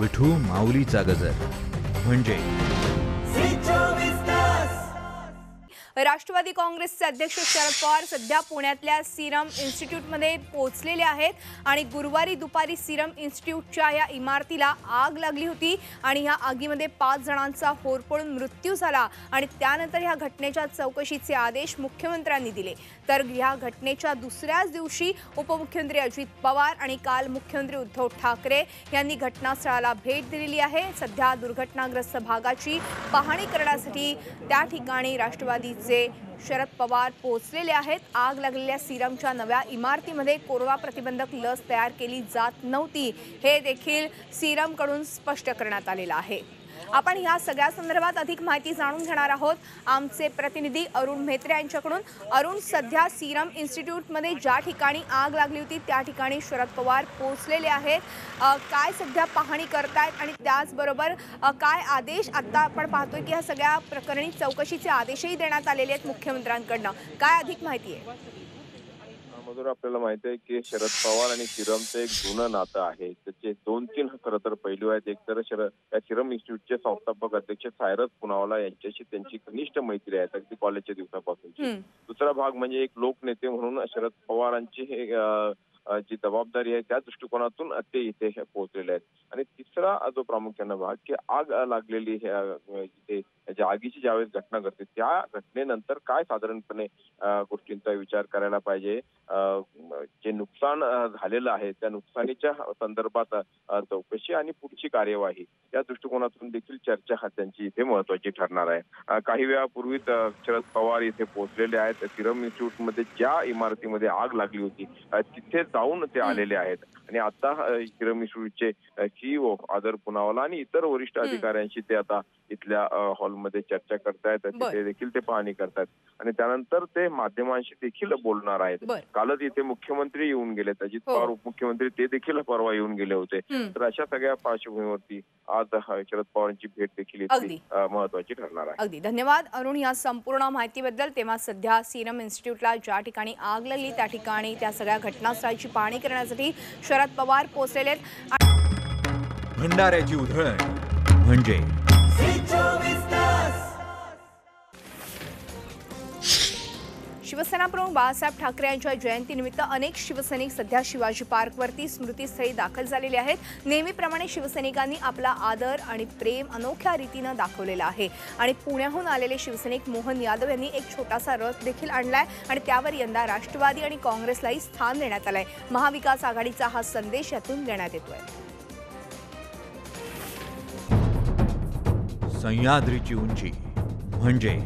विठू माऊलीचा गजर. म्हणजे राष्ट्रवादी काँग्रेसचे अध्यक्ष शरद पवार सध्या पुण्यातल्या सिरम इन्स्टिट्यूटमध्ये पोहोचलेले आहेत आणि गुरुवारी दुपारी सिरम इन्स्टिट्यूटच्या या इमारतीला आग लागली होती आणि ह्या आगीमध्ये पाच जणांचा होरपळून मृत्यू झाला आणि त्यानंतर ह्या घटनेच्या चौकशीचे आदेश मुख्यमंत्र्यांनी दिले. तर ह्या घटनेच्या दुसऱ्याच दिवशी उपमुख्यमंत्री अजित पवार आणि काल मुख्यमंत्री उद्धव ठाकरे यांनी घटनास्थळाला भेट दिलेली आहे. सध्या दुर्घटनाग्रस्त भागाची पाहणी करण्यासाठी त्या ठिकाणी जे शरद पवार पोहोचलेले आहेत आग लागलेल्या सिरमच्या नव्या इमारतीमध्ये कोरोना प्रतिबंधक लस तयार केली जात नव्हती. हे देखील सिरमकडून स्पष्ट करण्यात आलेलं आहे. आपण ह्या सगळ्या संदर्भात अधिक माहिती जाणून घेणार आहोत. आमचे प्रतिनिधी अरुण म्हेत्रे यांच्याकडून. अरुण सध्या सिरम इन्स्टिट्यूटमध्ये ज्या ठिकाणी आग लागली होती त्या ठिकाणी शरद पवार पोहोचलेले आहेत. काय सध्या पाहणी करतायत आणि त्याचबरोबर काय आदेश आत्ता आपण पाहतोय की ह्या सगळ्या प्रकरणी चौकशीचे आदेशही देण्यात आलेले आहेत मुख्यमंत्र्यांकडनं. काय अधिक माहिती आहे? मधुर आपल्याला माहिती आहे की शरद पवार आणि सिरमचं एक जुनं नातं आहे. त्याचे दोन तीन खरं तर पैलू आहेत. एक तर शरद या सिरम इन्स्टिट्यूटचे संस्थापक अध्यक्ष सायरस पुनावाला यांच्याशी त्यांची घनिष्ठ मैत्री आहे अगदी कॉलेजच्या दिवसापासूनची. दुसरा भाग म्हणजे एक लोकनेते म्हणून शरद पवारांची हे, जी जबाबदारी आहे त्या दृष्टिकोनातून ते इथे पोहोचलेले आहेत. आणि तिसरा जो प्रामुख्यानं भाग की आग लागलेली हे, इथे ज्या आगीची ज्यावेळेस घटना घडते त्या घटनेनंतर काय साधारणपणे गोष्टींचा विचार करायला पाहिजे? जे नुकसान झालेलं आहे त्या नुकसानीच्या संदर्भात चौकशी आणि पुढची कार्यवाही या दृष्टिकोनातून देखील चर्चा हा त्यांची इथे महत्वाची ठरणार आहे. काही वेळापूर्वीच शरद पवार इथे पोहोचलेले आहेत. सिरम इन्स्टिट्यूटमध्ये ज्या इमारतीमध्ये आग लागली होती तिथे जाऊन ते आलेले आहेत. आणि आता सिरम इन्स्टिट्यूटचे सीईओ आदर पुनावाला आणि इतर वरिष्ठ. अधिकाऱ्यांशी ते आता इथल्या अं, हॉलमध्ये चर्चा करतायत. तिथे देखील ते पाहणी करतायत. आणि त्यानंतर ते माध्यमांशी देखील बोलणार आहेत. कालच इथे मुख्यमंत्री येऊन गेले अजित हो. पवार उपमुख्यमंत्री ते देखील परवा येऊन गेले होते. तर अशा सगळ्या पार्श्वभूमीवरती आज शरद पवारांची भेट देखील महत्वाची ठरणार आहे. अगदी. धन्यवाद. अरुण या संपूर्ण माहितीबद्दल. तेव्हा सध्या सिरम इन्स्टिट्यूटला ज्या ठिकाणी आग लागली त्या ठिकाणी त्या सगळ्या घटनास्थळाची पाहणी करण्यासाठी शरद पवार पोहोचलेले आहेत. भंडाऱ्याची उधळण म्हणजे शिवसेना प्रमुख बाळासाहेब ठाकरे यांच्या जयंतीनिमित्त अनेक शिवसैनिक सध्या शिवाजी पार्कवरती स्मृतीस्थळी दाखल झालेले आहेत. नेहमीप्रमाणे शिवसैनिकांनी आपला आदर आणि प्रेम अनोख्या रीतीनं दाखवलेला आहे. आणि पुण्याहून आलेले शिवसैनिक मोहन यादव यांनी एक छोटासा रथ देखील आणलाय आणि त्यावर यंदा राष्ट्रवादी आणि काँग्रेसलाही स्थान देण्यात आलंय. महाविकास आघाडीचा हा संदेश यातून देण्यात येतोय. सह्याद्रीची उंची म्हणजे